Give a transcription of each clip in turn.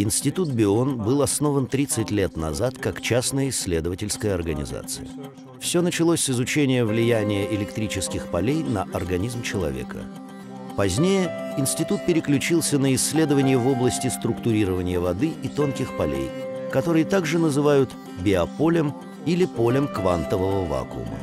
Институт Бион был основан 30 лет назад как частная исследовательская организация. Все началось с изучения влияния электрических полей на организм человека. Позднее институт переключился на исследования в области структурирования воды и тонких полей, которые также называют биополем или полем квантового вакуума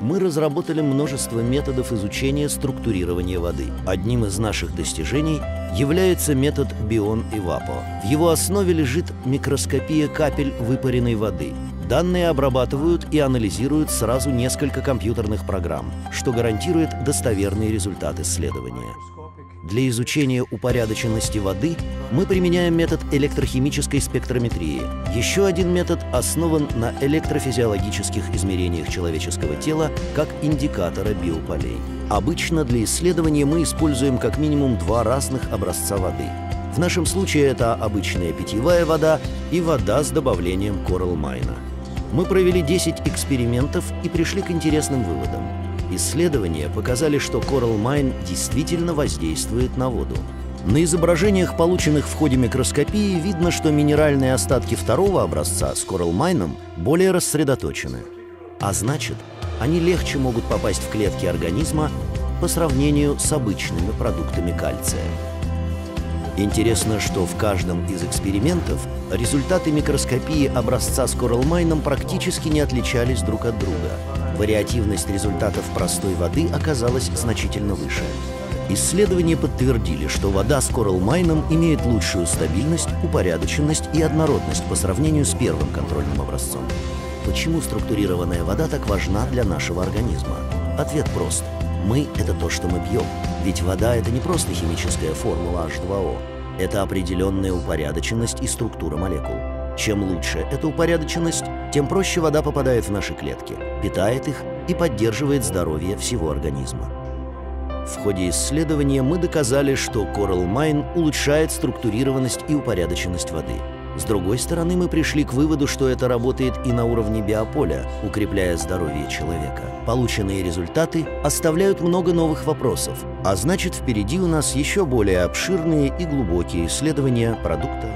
мы разработали множество методов изучения структурирования воды. Одним из наших достижений является метод Бион-Ивапо. В его основе лежит микроскопия капель выпаренной воды. Данные обрабатывают и анализируют сразу несколько компьютерных программ, что гарантирует достоверный результат исследования. Для изучения упорядоченности воды мы применяем метод электрохимической спектрометрии. Еще один метод основан на электрофизиологических измерениях человеческого тела как индикатора биополей. Обычно для исследования мы используем как минимум два разных образца воды. В нашем случае это обычная питьевая вода и вода с добавлением коралмайна. Мы провели 10 экспериментов и пришли к интересным выводам. Исследования показали, что Coral Mine действительно воздействует на воду. На изображениях, полученных в ходе микроскопии, видно, что минеральные остатки второго образца с Coral Mine более рассредоточены. А значит, они легче могут попасть в клетки организма по сравнению с обычными продуктами кальция. Интересно, что в каждом из экспериментов результаты микроскопии образца с Mine практически не отличались друг от друга – Вариативность результатов простой воды оказалась значительно выше. Исследования подтвердили, что вода с коралл-майном имеет лучшую стабильность, упорядоченность и однородность по сравнению с первым контрольным образцом. Почему структурированная вода так важна для нашего организма? Ответ прост. Мы — это то, что мы пьем. Ведь вода — это не просто химическая формула H2O. Это определенная упорядоченность и структура молекул. Чем лучше эта упорядоченность, тем проще вода попадает в наши клетки, питает их и поддерживает здоровье всего организма. В ходе исследования мы доказали, что Coral Mine улучшает структурированность и упорядоченность воды. С другой стороны, мы пришли к выводу, что это работает и на уровне биополя, укрепляя здоровье человека. Полученные результаты оставляют много новых вопросов, а значит, впереди у нас еще более обширные и глубокие исследования продукта